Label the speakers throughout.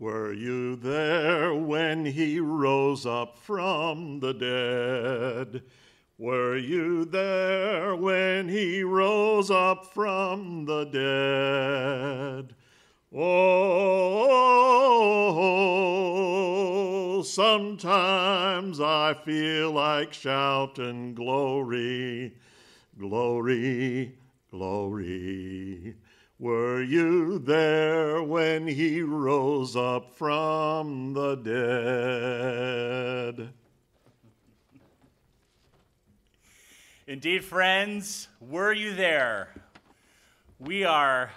Speaker 1: Were you there when he rose up from the dead? Were you there when he rose up from the dead? Oh, sometimes I feel like shouting glory, glory, glory. Were you there when he rose up from the dead?
Speaker 2: Indeed, friends, were you there? We are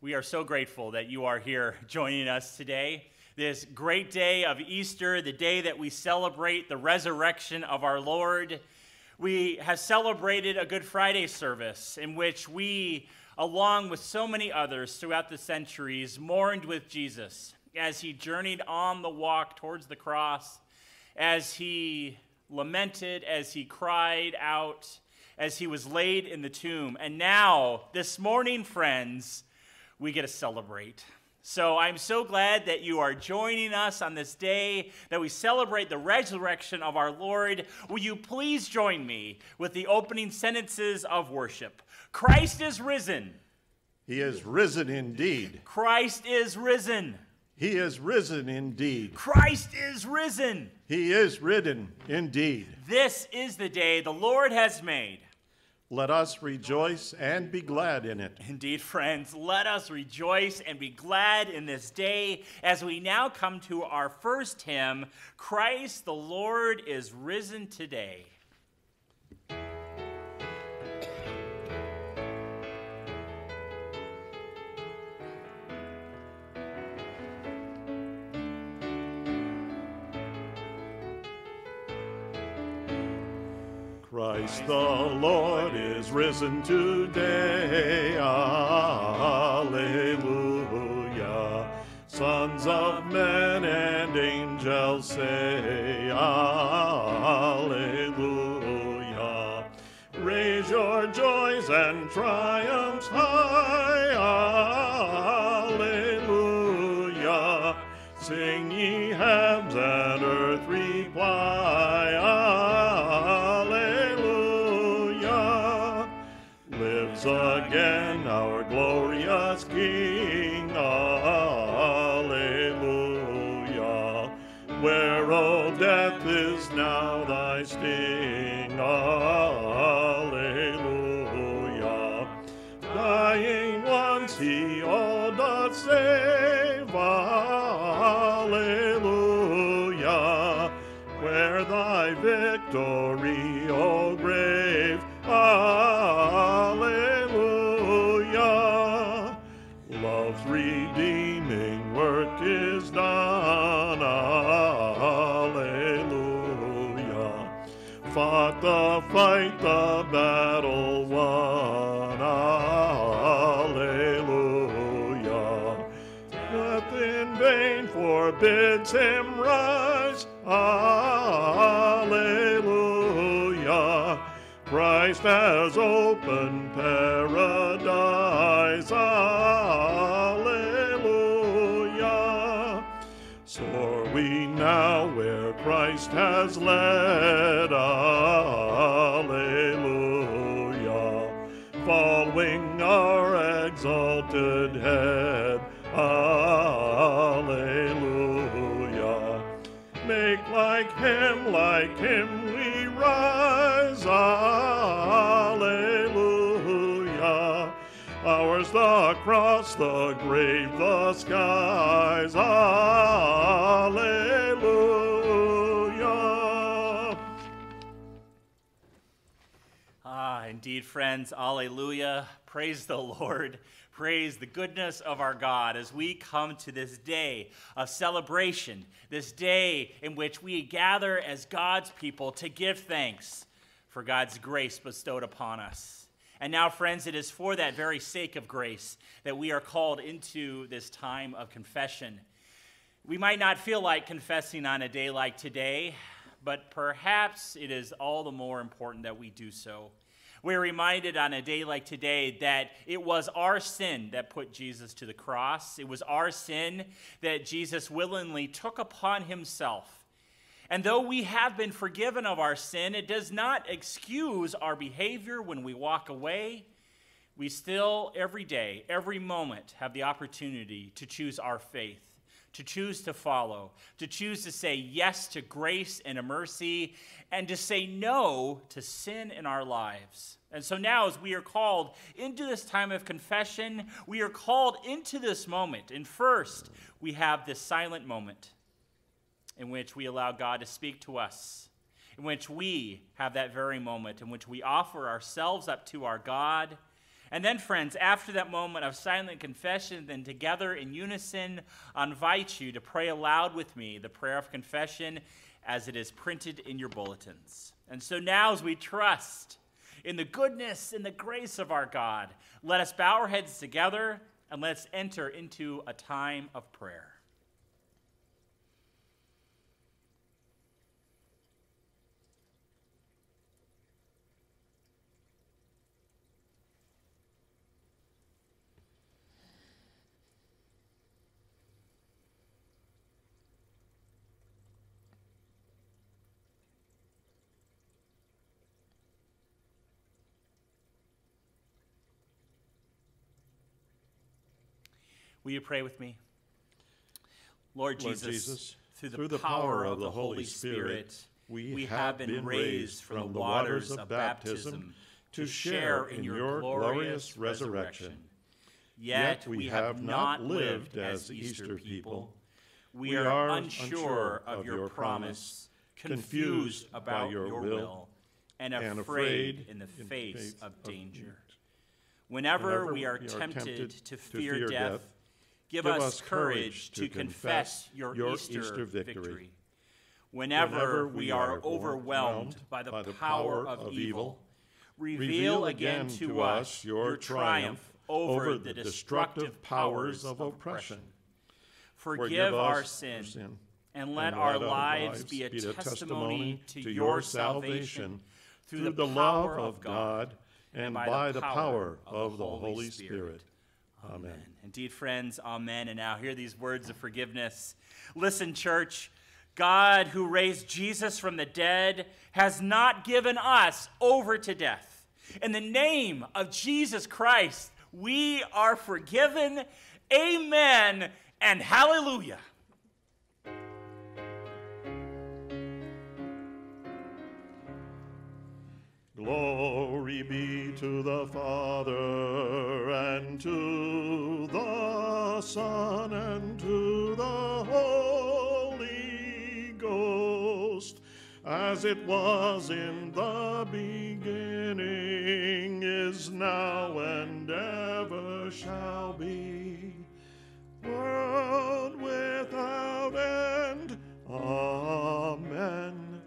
Speaker 2: we are so grateful that you are here joining us today. This great day of Easter, the day that we celebrate the resurrection of our Lord. We have celebrated a Good Friday service in which we, along with so many others throughout the centuries, mourned with Jesus as he journeyed on the walk towards the cross, as he lamented, as he cried out, as he was laid in the tomb. And now, this morning, friends, we get to celebrate. So I'm so glad that you are joining us on this day that we celebrate the resurrection of our Lord. Will you please join me with the opening sentences of worship? Christ is risen.
Speaker 1: He is risen indeed.
Speaker 2: Christ is risen.
Speaker 1: He is risen indeed.
Speaker 2: Christ is risen.
Speaker 1: He is risen indeed.
Speaker 2: This is the day the Lord has made.
Speaker 1: Let us rejoice and be glad in it.
Speaker 2: Indeed, friends, let us rejoice and be glad in this day as we now come to our first hymn Christ the Lord is risen today.
Speaker 1: Christ the Lord is risen today. Alleluia. Sons of men and angels say, Alleluia. Raise your joys and triumphs high. Alleluia. Sing victory, O grave. Alleluia. Love's redeeming work is done. Alleluia. Fought the fight, the battle won. Alleluia. Death in vain forbids him rise. Alleluia. Christ open paradise. Alleluia. Soar we now where Christ has led. Alleluia. Following our exalted head. Alleluia. Make like him, like him the cross, the grave, the skies. Alleluia.
Speaker 2: Ah, indeed, friends, alleluia. Praise the Lord. Praise the goodness of our God as we come to this day of celebration, this day in which we gather as God's people to give thanks for God's grace bestowed upon us. And now, friends, it is for that very sake of grace that we are called into this time of confession. We might not feel like confessing on a day like today, but perhaps it is all the more important that we do so. We're reminded on a day like today that it was our sin that put Jesus to the cross. It was our sin that Jesus willingly took upon himself. And though we have been forgiven of our sin, it does not excuse our behavior when we walk away. We still, every day, every moment, have the opportunity to choose our faith to choose to follow, to choose to say yes to grace and a mercy, and to say no to sin in our lives. And so now, as we are called into this time of confession, we are called into this moment. And first, we have this silent moment in which we allow God to speak to us, in which we have that very moment in which we offer ourselves up to our God and then, friends, after that moment of silent confession, then together in unison, I invite you to pray aloud with me the prayer of confession as it is printed in your bulletins. And so now, as we trust in the goodness and the grace of our God, let us bow our heads together and let's enter into a time of prayer. Will you pray with me? Lord,
Speaker 1: Lord
Speaker 2: Jesus,
Speaker 1: Jesus,
Speaker 2: through the,
Speaker 1: through the
Speaker 2: power, of the Holy Spirit, we, have been raised from the waters of baptism to share in your glorious resurrection. Yet we have not lived as Easter people. We are unsure of your promise, confused about your will, and afraid in the face of danger. Whenever we are tempted to fear death, Give, Give us courage to confess your, your Easter, Easter victory. victory. Whenever, Whenever we are overwhelmed by the, by the power of evil, reveal again to us your triumph over the destructive powers of oppression. Forgive our sin, sin and let our lives be a testimony to your salvation through the love of God and by the power of the Holy Spirit. Amen. Indeed, friends, amen. And now hear these words of forgiveness. Listen, church. God, who raised Jesus from the dead, has not given us over to death. In the name of Jesus Christ, we are forgiven. Amen and hallelujah.
Speaker 1: Glory be to the Father, and to Son, and to the Holy Ghost, as it was in the beginning, is now, and ever shall be, world without end. Amen.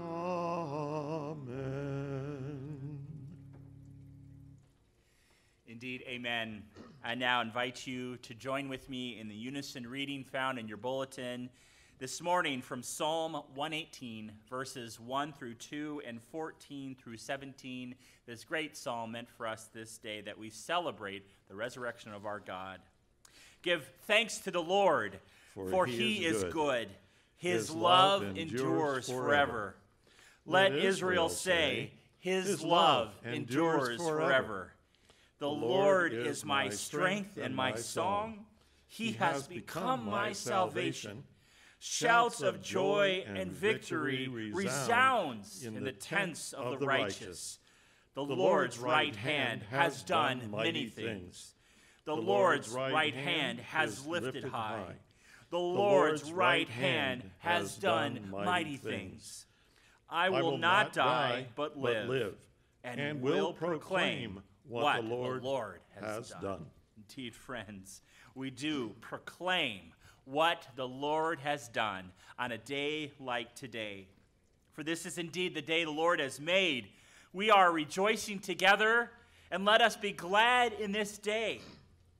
Speaker 1: Amen.
Speaker 2: Indeed, amen. I now invite you to join with me in the unison reading found in your bulletin this morning from Psalm 118, verses 1 through 2 and 14 through 17. This great psalm meant for us this day that we celebrate the resurrection of our God. Give thanks to the Lord, for, for he, he, is, good. good. His, His love, love endures forever. forever. Let, Let Israel say, His love endures forever. The Lord is my strength and my song. He has become my salvation. Shouts of joy and victory resounds in the tents of the righteous. The Lord's right hand has done many things. The Lord's right hand has lifted high. The Lord's right hand has done mighty things. I will not die, but live, and will proclaim what, what the, Lord the Lord, has, has done. done. Indeed, friends, we do proclaim what the Lord has done on a day like today. For this is indeed the day the Lord has made. We are rejoicing together, and let us be glad in this day.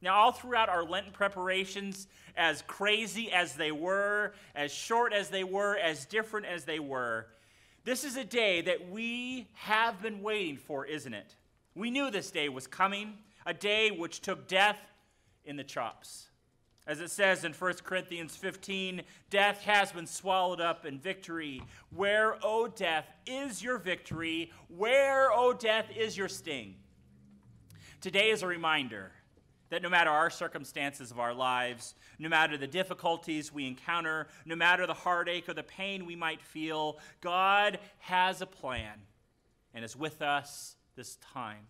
Speaker 2: Now, all throughout our Lenten preparations, as crazy as they were, as short as they were, as different as they were, This is a day that we have been waiting for, isn't it? We knew this day was coming, a day which took death in the chops. As it says in 1 Corinthians 15, death has been swallowed up in victory. Where, O death, is your victory? Where, O death, is your sting? Today is a reminder that no matter our circumstances of our lives, no matter the difficulties we encounter, no matter the heartache or the pain we might feel, God has a plan and is with us this time.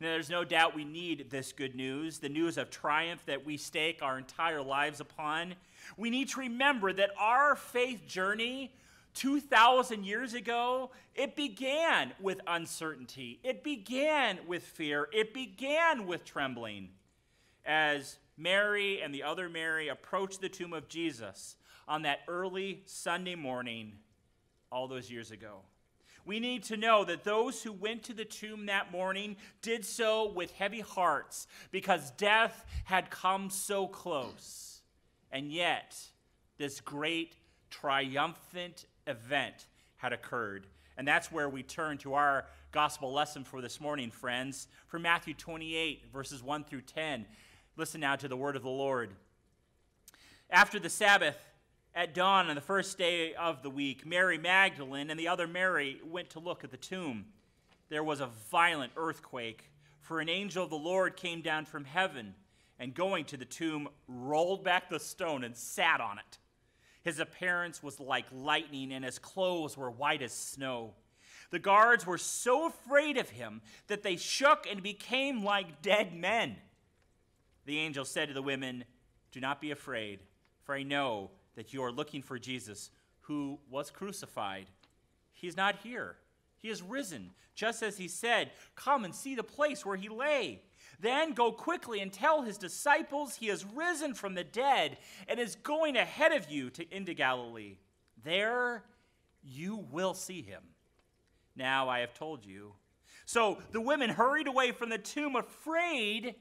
Speaker 2: Now, there's no doubt we need this good news, the news of triumph that we stake our entire lives upon. We need to remember that our faith journey 2,000 years ago, it began with uncertainty. It began with fear. It began with trembling. As Mary and the other Mary approached the tomb of Jesus on that early Sunday morning all those years ago. We need to know that those who went to the tomb that morning did so with heavy hearts because death had come so close. And yet, this great triumphant event had occurred. And that's where we turn to our gospel lesson for this morning, friends, from Matthew 28, verses 1 through 10. Listen now to the word of the Lord. After the Sabbath, at dawn on the first day of the week, Mary Magdalene and the other Mary went to look at the tomb. There was a violent earthquake, for an angel of the Lord came down from heaven and, going to the tomb, rolled back the stone and sat on it. His appearance was like lightning, and his clothes were white as snow. The guards were so afraid of him that they shook and became like dead men. The angel said to the women, Do not be afraid, for I know that you are looking for Jesus, who was crucified. He's not here. He is risen, just as he said. Come and see the place where he lay. Then go quickly and tell his disciples he has risen from the dead and is going ahead of you to, into Galilee. There you will see him. Now I have told you. So the women hurried away from the tomb, afraid,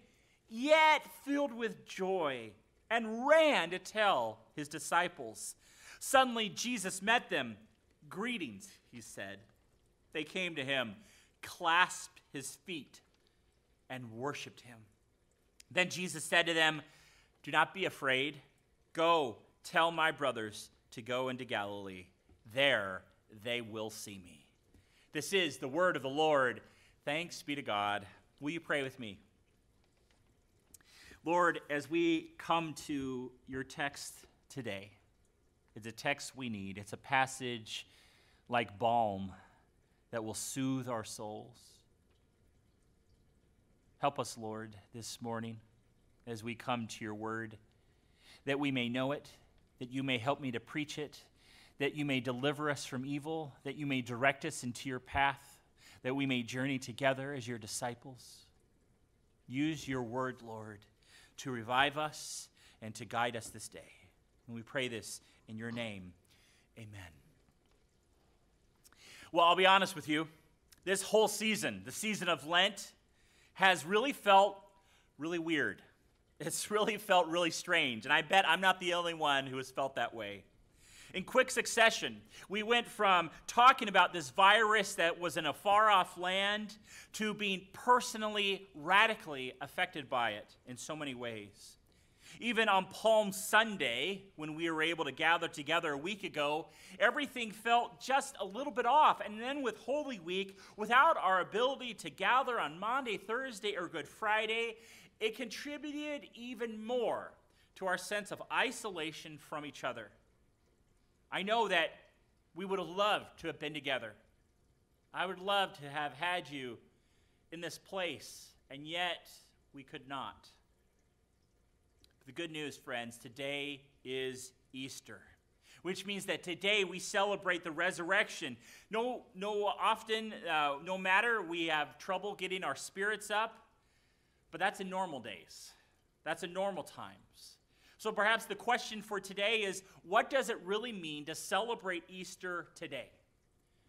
Speaker 2: yet filled with joy and ran to tell his disciples. Suddenly, Jesus met them. Greetings, he said. They came to him, clasped his feet, and worshiped him. Then Jesus said to them, Do not be afraid. Go, tell my brothers to go into Galilee. There they will see me. This is the word of the Lord. Thanks be to God. Will you pray with me? Lord, as we come to your text today, it's a text we need. It's a passage like balm that will soothe our souls. Help us, Lord, this morning as we come to your word, that we may know it, that you may help me to preach it, that you may deliver us from evil, that you may direct us into your path, that we may journey together as your disciples. Use your word, Lord to revive us and to guide us this day. And we pray this in your name. Amen. Well, I'll be honest with you. This whole season, the season of Lent, has really felt really weird. It's really felt really strange. And I bet I'm not the only one who has felt that way. In quick succession, we went from talking about this virus that was in a far off land to being personally, radically affected by it in so many ways. Even on Palm Sunday, when we were able to gather together a week ago, everything felt just a little bit off. And then with Holy Week, without our ability to gather on Monday, Thursday, or Good Friday, it contributed even more to our sense of isolation from each other. I know that we would have loved to have been together. I would love to have had you in this place, and yet we could not. But the good news, friends, today is Easter, which means that today we celebrate the resurrection. No, no, often, uh, no matter we have trouble getting our spirits up, but that's in normal days. That's a normal times. So perhaps the question for today is what does it really mean to celebrate Easter today?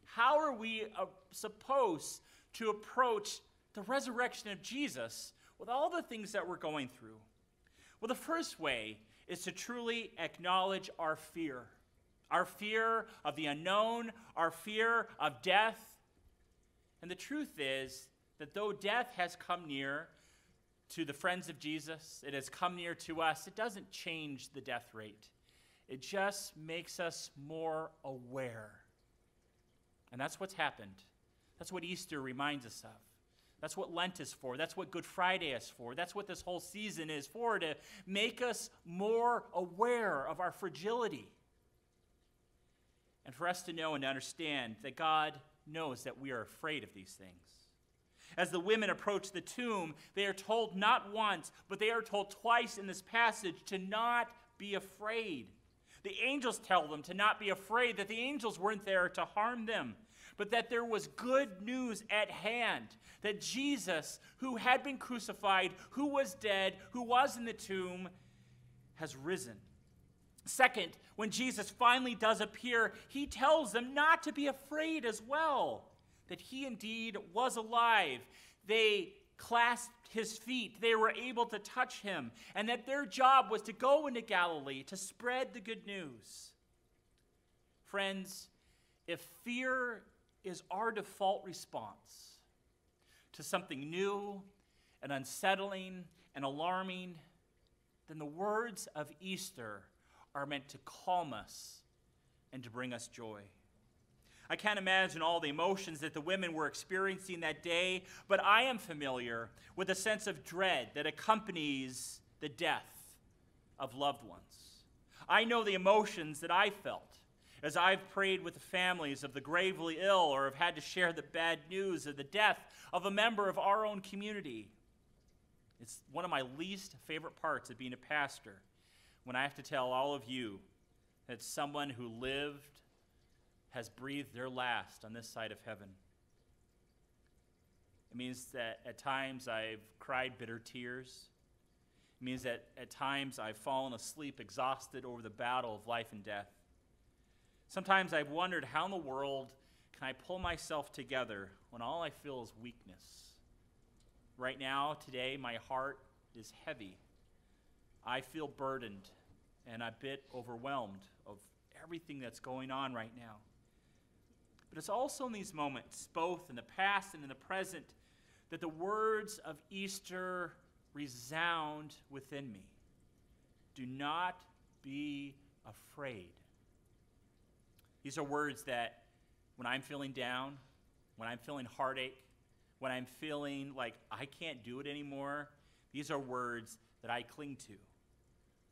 Speaker 2: How are we uh, supposed to approach the resurrection of Jesus with all the things that we're going through? Well, the first way is to truly acknowledge our fear. our fear of the unknown, our fear of death. And the truth is that though death has come near to the friends of Jesus, it has come near to us, it doesn't change the death rate. It just makes us more aware. And that's what's happened. That's what Easter reminds us of. That's what Lent is for. That's what Good Friday is for. That's what this whole season is for to make us more aware of our fragility. And for us to know and understand that God knows that we are afraid of these things. As the women approach the tomb, they are told not once, but they are told twice in this passage to not be afraid. The angels tell them to not be afraid, that the angels weren't there to harm them but that there was good news at hand. That Jesus, who had been crucified, who was dead, who was in the tomb, has risen. Second, when Jesus finally does appear, he tells them not to be afraid as well, that he indeed was alive. They clasped his feet, they were able to touch him, and that their job was to go into Galilee to spread the good news. Friends, if fear is our default response to something new and unsettling and alarming, then the words of Easter are meant to calm us and to bring us joy. I can't imagine all the emotions that the women were experiencing that day, but I am familiar with the sense of dread that accompanies the death of loved ones. I know the emotions that I felt as I've prayed with the families of the gravely ill or have had to share the bad news of the death of a member of our own community. It's one of my least favorite parts of being a pastor when I have to tell all of you that someone who lived has breathed their last on this side of heaven. It means that at times I've cried bitter tears. It means that at times I've fallen asleep exhausted over the battle of life and death. Sometimes I've wondered how in the world can I pull myself together when all I feel is weakness? Right now, today, my heart is heavy. I feel burdened and a bit overwhelmed of everything that's going on right now. But it's also in these moments, both in the past and in the present, that the words of Easter resound within me. Do not be afraid. These are words that when I'm feeling down, when I'm feeling heartache, when I'm feeling like I can't do it anymore, these are words that I cling to.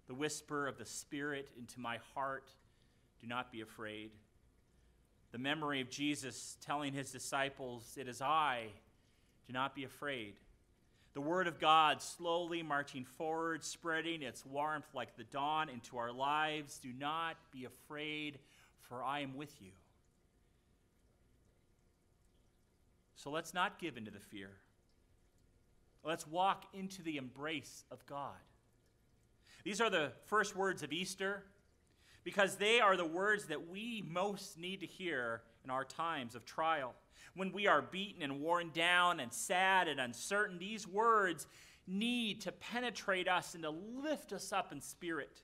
Speaker 2: The whisper of the Spirit into my heart do not be afraid. The memory of Jesus telling his disciples, It is I, do not be afraid. The Word of God slowly marching forward, spreading its warmth like the dawn into our lives. Do not be afraid for I am with you. So let's not give into the fear. Let's walk into the embrace of God. These are the first words of Easter because they are the words that we most need to hear in our times of trial. When we are beaten and worn down and sad and uncertain, these words need to penetrate us and to lift us up in spirit.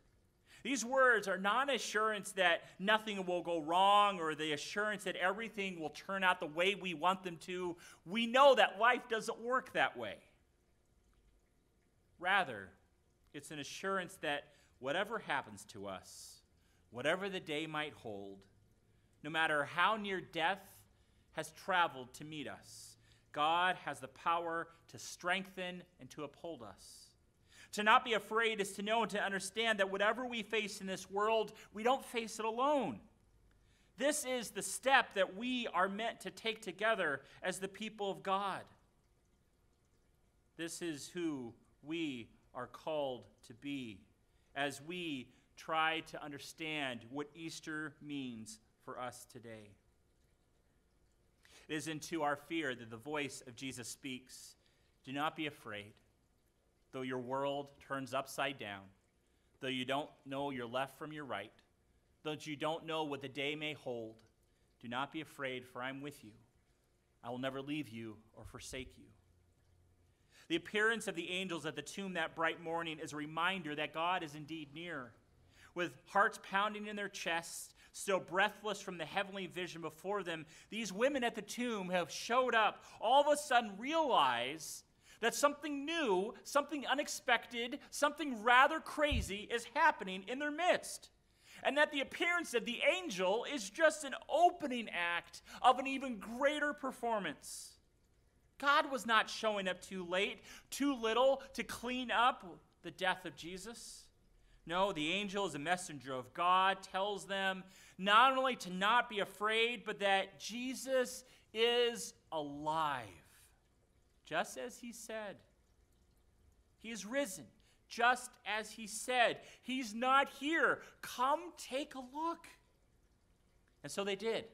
Speaker 2: These words are not assurance that nothing will go wrong or the assurance that everything will turn out the way we want them to. We know that life doesn't work that way. Rather, it's an assurance that whatever happens to us, whatever the day might hold, no matter how near death has traveled to meet us, God has the power to strengthen and to uphold us. To not be afraid is to know and to understand that whatever we face in this world, we don't face it alone. This is the step that we are meant to take together as the people of God. This is who we are called to be as we try to understand what Easter means for us today. It is into our fear that the voice of Jesus speaks. Do not be afraid though your world turns upside down, though you don't know your left from your right, though you don't know what the day may hold, do not be afraid, for I'm with you. I will never leave you or forsake you. The appearance of the angels at the tomb that bright morning is a reminder that God is indeed near. With hearts pounding in their chests, still breathless from the heavenly vision before them, these women at the tomb have showed up, all of a sudden realize that something new, something unexpected, something rather crazy is happening in their midst. And that the appearance of the angel is just an opening act of an even greater performance. God was not showing up too late, too little to clean up the death of Jesus. No, the angel is a messenger of God, tells them not only to not be afraid, but that Jesus is alive, just as he said. He is risen, just as he said. He's not here. Come take a look. And so they did.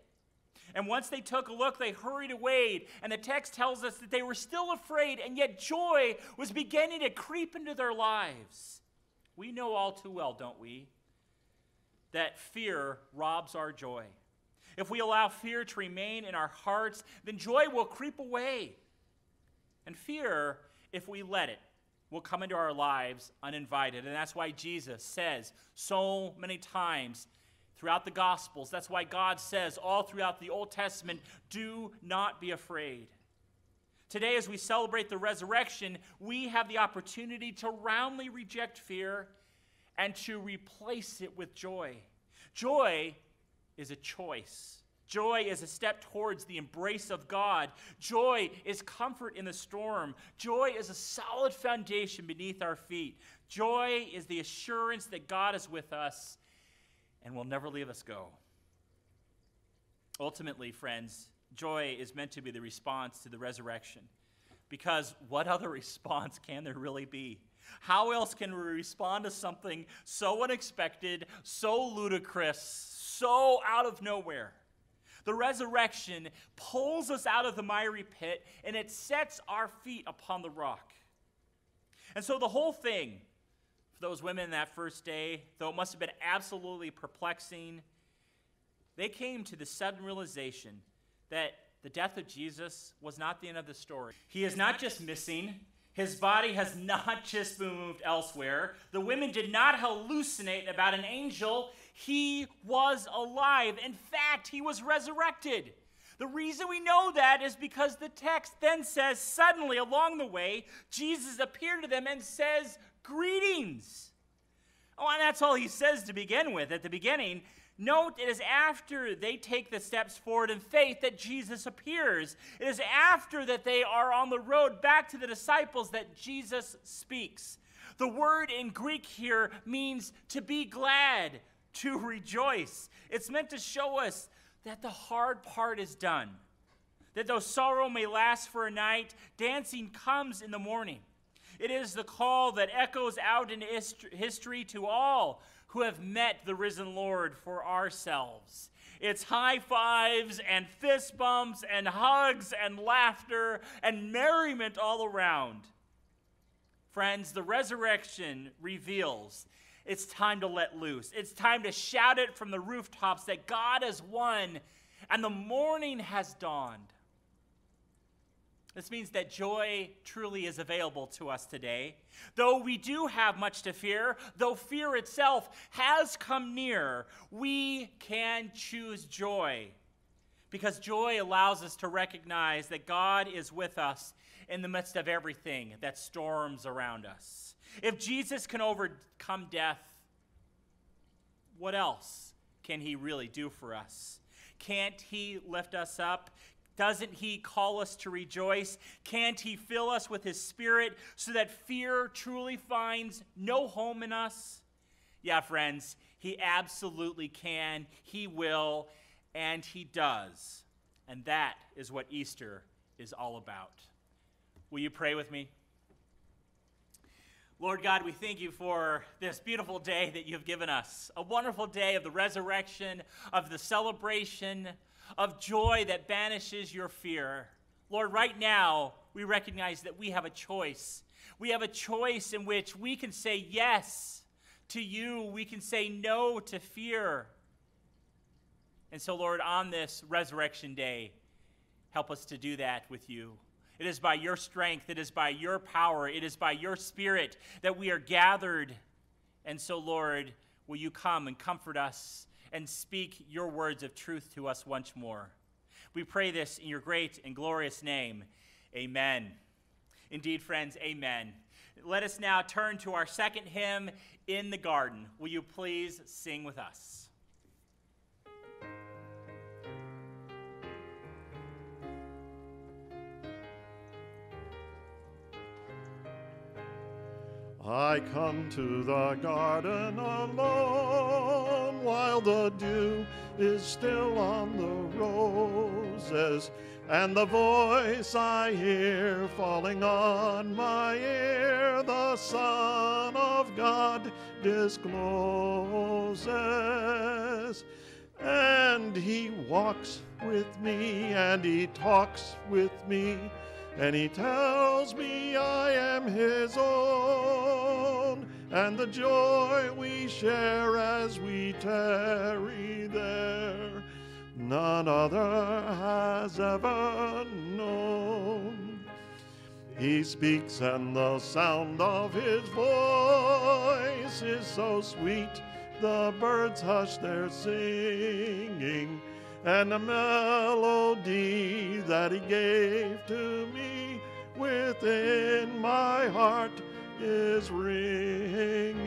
Speaker 2: And once they took a look, they hurried away. And the text tells us that they were still afraid, and yet joy was beginning to creep into their lives. We know all too well, don't we, that fear robs our joy. If we allow fear to remain in our hearts, then joy will creep away. And fear, if we let it, will come into our lives uninvited. And that's why Jesus says so many times throughout the Gospels, that's why God says all throughout the Old Testament, do not be afraid. Today, as we celebrate the resurrection, we have the opportunity to roundly reject fear and to replace it with joy. Joy is a choice. Joy is a step towards the embrace of God. Joy is comfort in the storm. Joy is a solid foundation beneath our feet. Joy is the assurance that God is with us and will never leave us go. Ultimately, friends, joy is meant to be the response to the resurrection. Because what other response can there really be? How else can we respond to something so unexpected, so ludicrous, so out of nowhere? The resurrection pulls us out of the miry pit and it sets our feet upon the rock. And so the whole thing, for those women that first day, though it must have been absolutely perplexing, they came to the sudden realization that the death of Jesus was not the end of the story. He is not just missing, his body has not just been moved elsewhere. The women did not hallucinate about an angel. He was alive. In fact, he was resurrected. The reason we know that is because the text then says, suddenly along the way, Jesus appeared to them and says, Greetings. Oh, and that's all he says to begin with at the beginning. Note it is after they take the steps forward in faith that Jesus appears. It is after that they are on the road back to the disciples that Jesus speaks. The word in Greek here means to be glad, to rejoice. It's meant to show us that the hard part is done, that though sorrow may last for a night, dancing comes in the morning. It is the call that echoes out in history to all who have met the risen Lord for ourselves. It's high fives and fist bumps and hugs and laughter and merriment all around. Friends, the resurrection reveals it's time to let loose. It's time to shout it from the rooftops that God has won and the morning has dawned. This means that joy truly is available to us today. Though we do have much to fear, though fear itself has come near, we can choose joy. Because joy allows us to recognize that God is with us in the midst of everything that storms around us. If Jesus can overcome death, what else can he really do for us? Can't he lift us up? Doesn't He call us to rejoice? Can't He fill us with His Spirit so that fear truly finds no home in us? Yeah, friends, He absolutely can, He will, and He does. And that is what Easter is all about. Will you pray with me? Lord God, we thank you for this beautiful day that you've given us. A wonderful day of the resurrection, of the celebration of joy that banishes your fear. Lord, right now, we recognize that we have a choice. We have a choice in which we can say yes to you, we can say no to fear. And so, Lord, on this resurrection day, help us to do that with you. It is by your strength, it is by your power, it is by your spirit that we are gathered. And so, Lord, will you come and comfort us and speak your words of truth to us once more? We pray this in your great and glorious name. Amen. Indeed, friends, amen. Let us now turn to our second hymn, In the Garden. Will you please sing with us?
Speaker 1: I come to the garden alone while the dew is still on the roses, and the voice I hear falling on my ear, the Son of God discloses. And he walks with me, and he talks with me and he tells me I am his own, and the joy we share as we tarry there, none other has ever known. He speaks, and the sound of his voice is so sweet, the birds hush their singing and the melody that he gave to me within my heart is ringing.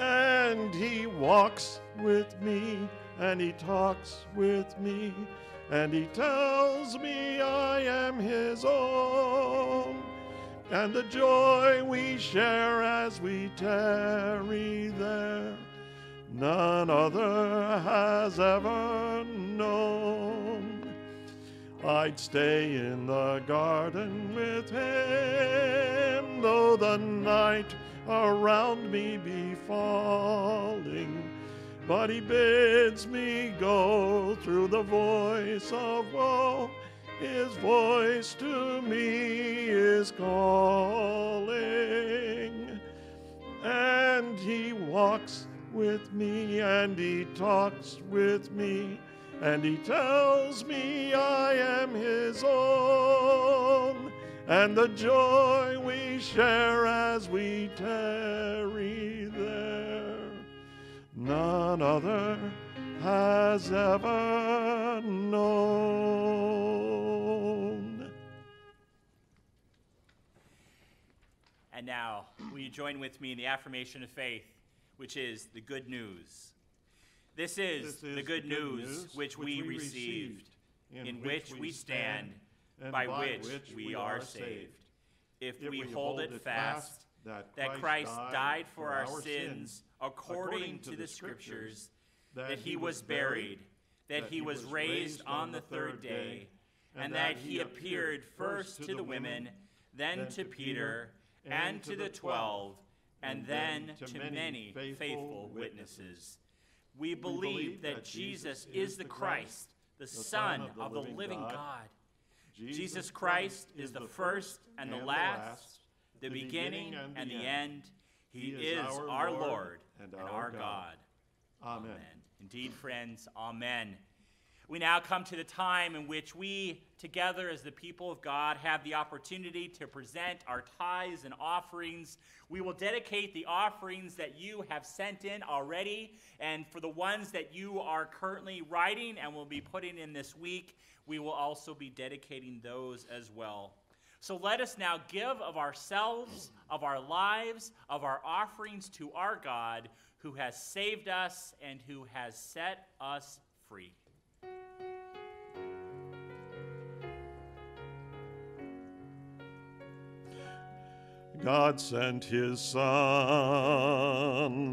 Speaker 1: And he walks with me, and he talks with me, and he tells me I am his own. And the joy we share as we tarry there none other has ever known. I'd stay in the garden with him, though the night around me be falling. But he bids me go through the voice of woe. His voice to me is calling, and he walks with me and he talks with me and he tells me I am his own and the joy we share as we tarry there none other has ever known.
Speaker 2: And now, will you join with me in the affirmation of faith? which is the good news. This is, this is the good, news, news which, which we received, in, in which we stand, and by which we are saved. If, if we hold it fast, that Christ died for our sins according to the Scriptures, that he was buried, that he was raised on the third day, and that he appeared first to the women, then to Peter, and to the twelve and then to many faithful witnesses. We believe that Jesus is the Christ, the Son of the living God. Jesus Christ is the first and the last, the beginning and the end. He is our Lord and our God. Amen. Indeed, friends, amen. We now come to the time in which we, together as the people of God, have the opportunity to present our tithes and offerings. We will dedicate the offerings that you have sent in already, and for the ones that you are currently writing and will be putting in this week, we will also be dedicating those as well. So let us now give of ourselves, of our lives, of our offerings to our God who has saved us and who has set us free.
Speaker 1: God sent his Son.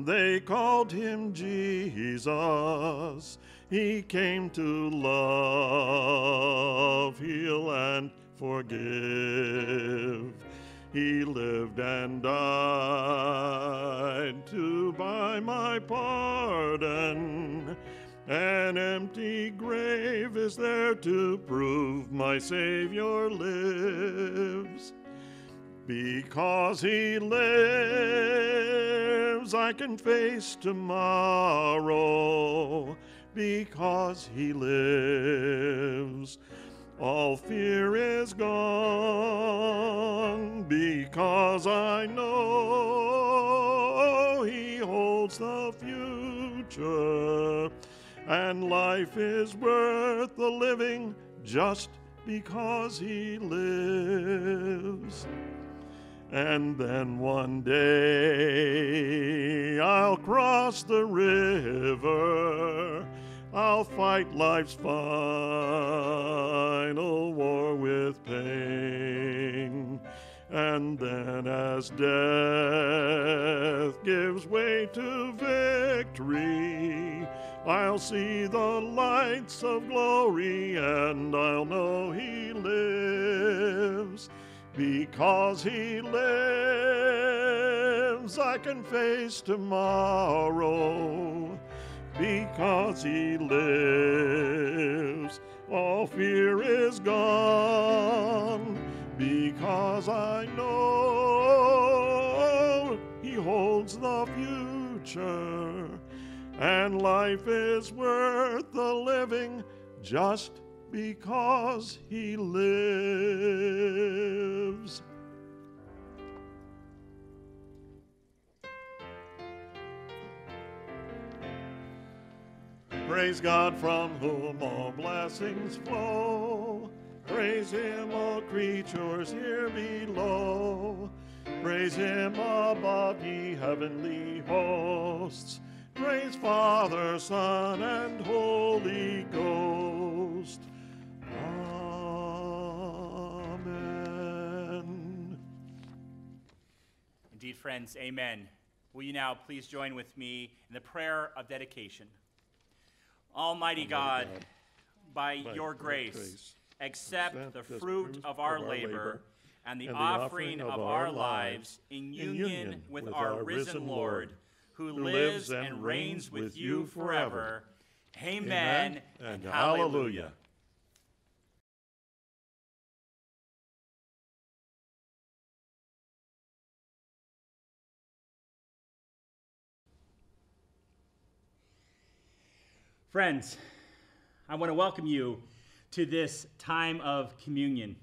Speaker 1: They called him Jesus. He came to love, heal, and forgive. He lived and died to buy my pardon. An empty grave is there to prove my Savior lives. Because he lives, I can face tomorrow. Because he lives, all fear is gone. Because I know he holds the future. and life is worth the living just because he lives. And then one day I'll cross the river. I'll fight life's final war with pain. And then, as death gives way to victory, I'll see the lights of glory and I'll know He lives. Because He lives, I can face tomorrow. Because He lives, all fear is gone. Because I know He holds the future and life is worth the living just because he lives. Praise God from whom all blessings flow. Praise him, all creatures here below. Praise him above, ye heavenly hosts. Praise Father, Son, and Holy Ghost. Amen.
Speaker 2: Indeed, friends, amen. Will you now please join with me in the prayer of dedication? Almighty, God, by, your grace, accept the fruit of our labor and the, offering, of our lives in union, with, our risen Lord, who lives and reigns with you forever. Amen,
Speaker 1: and hallelujah.
Speaker 2: Friends, I want to welcome you to this time of communion,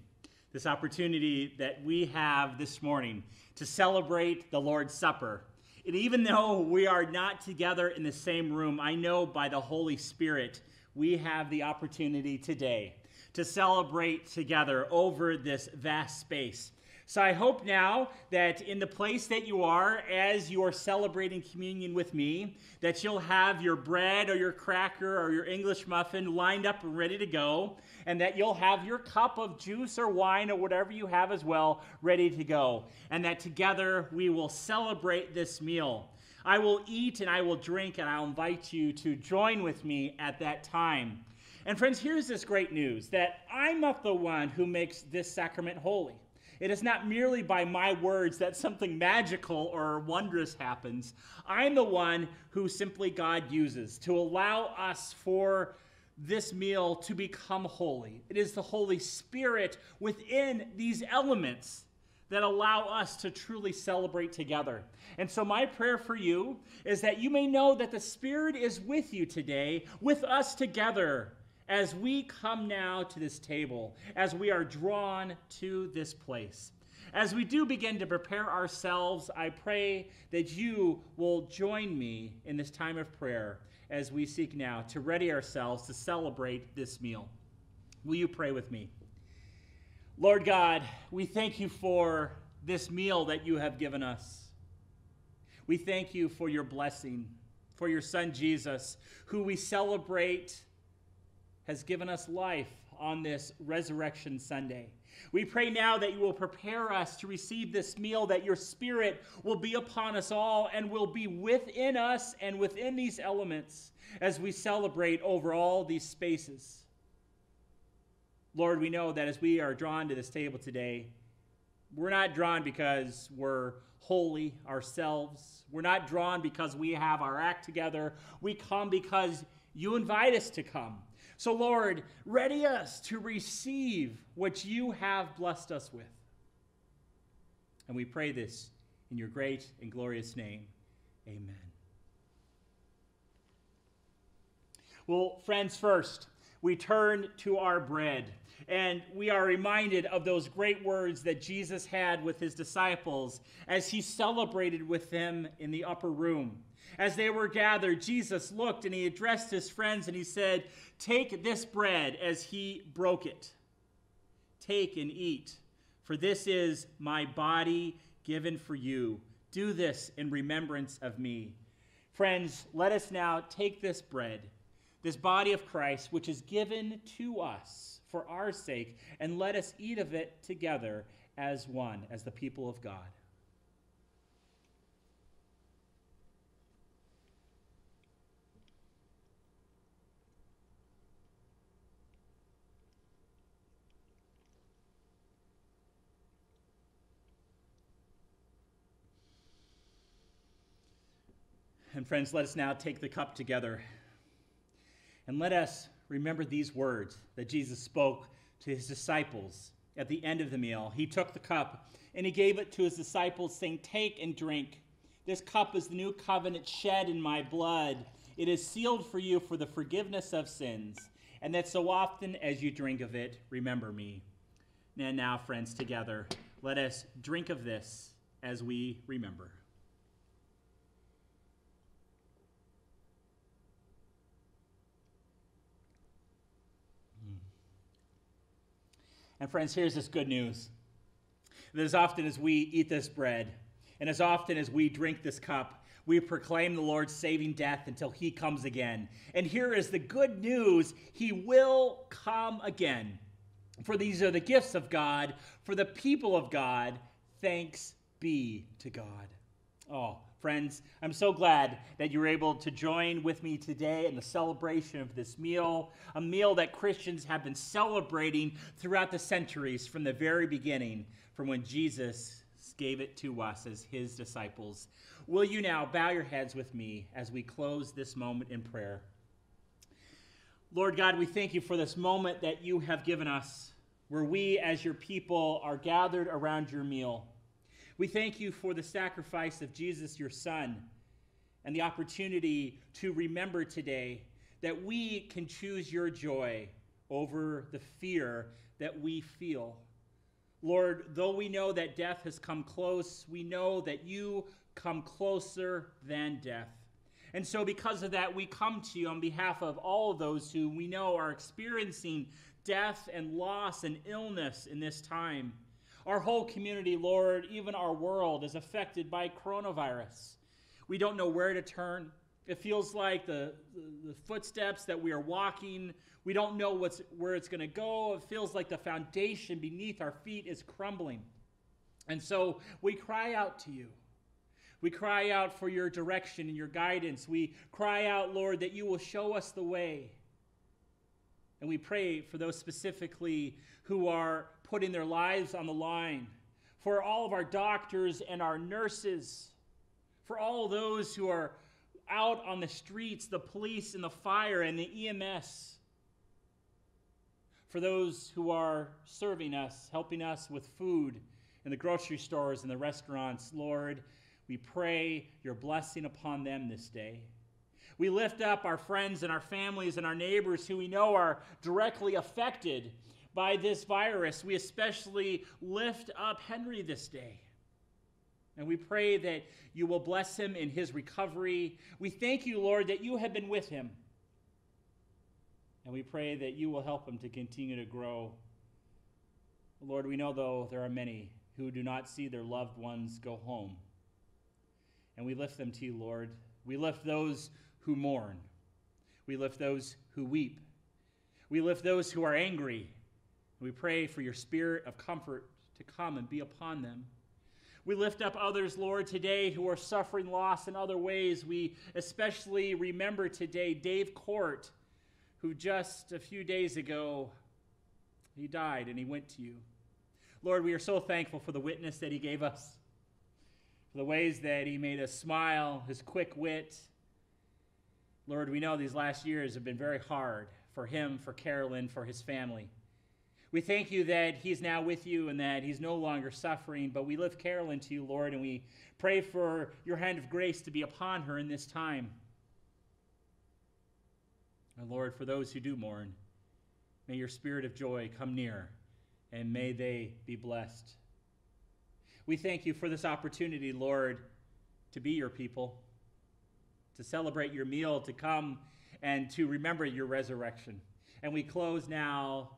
Speaker 2: this opportunity that we have this morning to celebrate the Lord's Supper. And even though we are not together in the same room, I know by the Holy Spirit we have the opportunity today to celebrate together over this vast space. So I hope now that in the place that you are, as you are celebrating communion with me, that you'll have your bread or your cracker or your English muffin lined up and ready to go, and that you'll have your cup of juice or wine or whatever you have as well ready to go, and that together we will celebrate this meal. I will eat and I will drink, and I'll invite you to join with me at that time. And friends, here's this great news that I'm not the one who makes this sacrament holy. It is not merely by my words that something magical or wondrous happens. I'm the one who simply God uses to allow us for this meal to become holy. It is the Holy Spirit within these elements that allow us to truly celebrate together. And so, my prayer for you is that you may know that the Spirit is with you today, with us together, as we come now to this table, as we are drawn to this place. As we do begin to prepare ourselves, I pray that you will join me in this time of prayer as we seek now to ready ourselves to celebrate this meal. Will you pray with me? Lord God, we thank you for this meal that you have given us. We thank you for your blessing, for your son Jesus, who we celebrate has given us life on this Resurrection Sunday. We pray now that you will prepare us to receive this meal, that your Spirit will be upon us all and will be within us and within these elements as we celebrate over all these spaces. Lord, we know that as we are drawn to this table today, we're not drawn because we're holy ourselves. We're not drawn because we have our act together. We come because you invite us to come. So, Lord, ready us to receive what you have blessed us with. And we pray this in your great and glorious name. Amen. Well, friends, first, we turn to our bread. And we are reminded of those great words that Jesus had with his disciples as he celebrated with them in the upper room. As they were gathered, Jesus looked and he addressed his friends and he said, Take this bread as he broke it. Take and eat, for this is my body given for you. Do this in remembrance of me. Friends, let us now take this bread, this body of Christ, which is given to us for our sake, and let us eat of it together as one, as the people of God. And friends, let us now take the cup together. And let us remember these words that Jesus spoke to his disciples at the end of the meal. He took the cup and he gave it to his disciples, saying, Take and drink. This cup is the new covenant shed in my blood. It is sealed for you for the forgiveness of sins. And that so often as you drink of it, remember me. And now, friends, together, let us drink of this as we remember. And friends, here's this good news that as often as we eat this bread, and as often as we drink this cup, we proclaim the Lord's saving death until he comes again. And here is the good news he will come again. For these are the gifts of God, for the people of God. Thanks be to God. Oh, Friends, I'm so glad that you're able to join with me today in the celebration of this meal, a meal that Christians have been celebrating throughout the centuries from the very beginning, from when Jesus gave it to us as his disciples. Will you now bow your heads with me as we close this moment in prayer? Lord God, we thank you for this moment that you have given us, where we as your people are gathered around your meal. We thank you for the sacrifice of Jesus, your Son, and the opportunity to remember today that we can choose your joy over the fear that we feel. Lord, though we know that death has come close, we know that you come closer than death. And so, because of that, we come to you on behalf of all of those who we know are experiencing death and loss and illness in this time. Our whole community, Lord, even our world, is affected by coronavirus. We don't know where to turn. It feels like the, the, the footsteps that we are walking, we don't know what's, where it's going to go. It feels like the foundation beneath our feet is crumbling. And so we cry out to you. We cry out for your direction and your guidance. We cry out, Lord, that you will show us the way. And we pray for those specifically who are putting their lives on the line, for all of our doctors and our nurses, for all those who are out on the streets, the police and the fire and the EMS, for those who are serving us, helping us with food in the grocery stores and the restaurants. Lord, we pray your blessing upon them this day. We lift up our friends and our families and our neighbors who we know are directly affected by this virus. We especially lift up Henry this day. And we pray that you will bless him in his recovery. We thank you, Lord, that you have been with him. And we pray that you will help him to continue to grow. Lord, we know, though, there are many who do not see their loved ones go home. And we lift them to you, Lord. We lift those who mourn. We lift those who weep. We lift those who are angry we pray for your spirit of comfort to come and be upon them. We lift up others, Lord, today who are suffering loss in other ways. We especially remember today Dave Court, who just a few days ago he died and he went to you. Lord, we are so thankful for the witness that he gave us, for the ways that he made us smile, his quick wit. Lord, we know these last years have been very hard for him, for Carolyn, for his family. We thank you that he's now with you and that he's no longer suffering, but we lift Carolyn to you, Lord, and we pray for your hand of grace to be upon her in this time. And Lord, for those who do mourn, may your spirit of joy come near and may they be blessed. We thank you for this opportunity, Lord, to be your people, to celebrate your meal, to come and to remember your resurrection. And we close now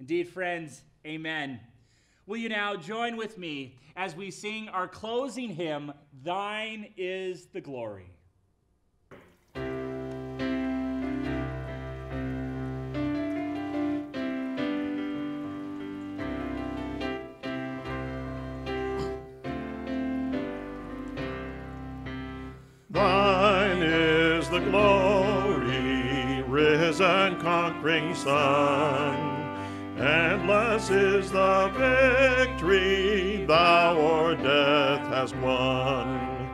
Speaker 2: Indeed, friends, amen. Will you now join with me as we sing our closing hymn, Thine is the Glory?
Speaker 1: Thine is the glory, risen conquering Son. Endless is the victory thou o'er death hast won.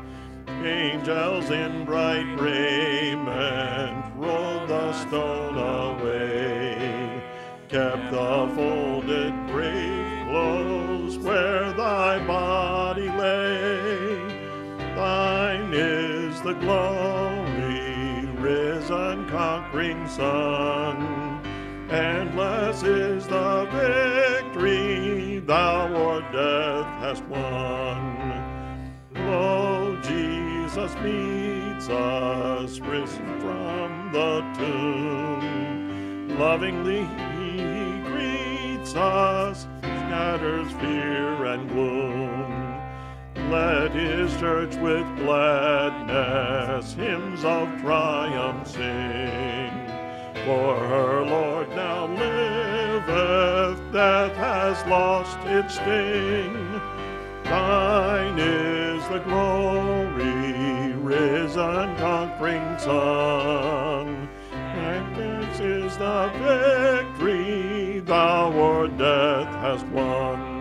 Speaker 1: Angels in bright raiment rolled the stone away, kept the folded grave close where thy body lay. Thine is the glory, risen conquering Son. Endless is thou o'er death hast won. Lo, Jesus meets us, risen from the tomb. Lovingly he greets us, scatters fear and gloom. Let his church with gladness hymns of triumph sing. For her Lord now liveth, death has lost its sting. Thine is the glory, risen conquering Son. And this is the victory thou o'er death hast won.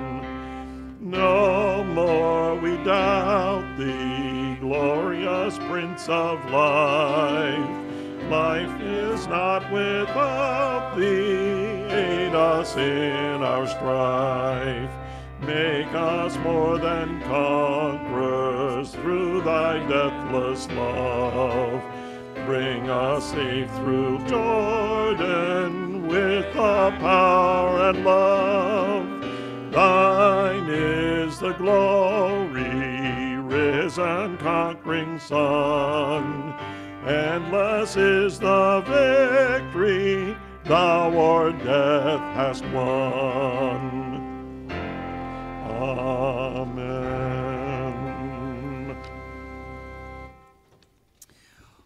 Speaker 1: No more we doubt thee, glorious Prince of Life. Life is not without thee. Aid us in our strife. Make us more than conquerors through thy deathless love. Bring us safe through Jordan with the power and love. Thine is the glory, risen conquering Son. Endless is the victory thou o'er death hast won. Amen.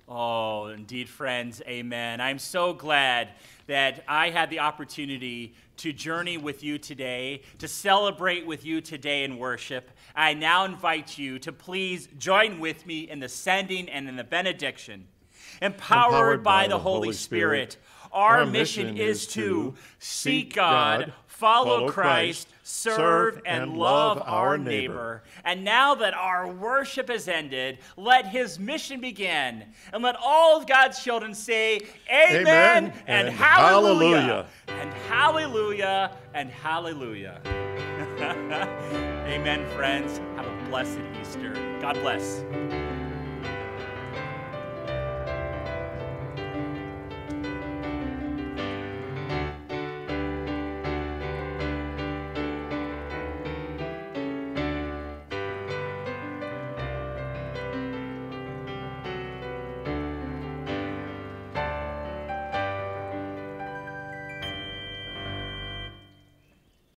Speaker 2: Oh, indeed, friends, amen. I'm so glad that I had the opportunity to journey with you today, to celebrate with you today in worship. I now invite you to please join with me in the sending and in the benediction. Empowered, Empowered by, by, the Holy, Holy Spirit, Spirit, our, our mission, mission is to seek God, follow, Christ, serve and love our neighbor. And now that our worship has ended, let his mission begin. And let all of God's children say, Amen, Amen and, and hallelujah. And hallelujah and hallelujah. Amen, friends. Have a blessed Easter. God bless.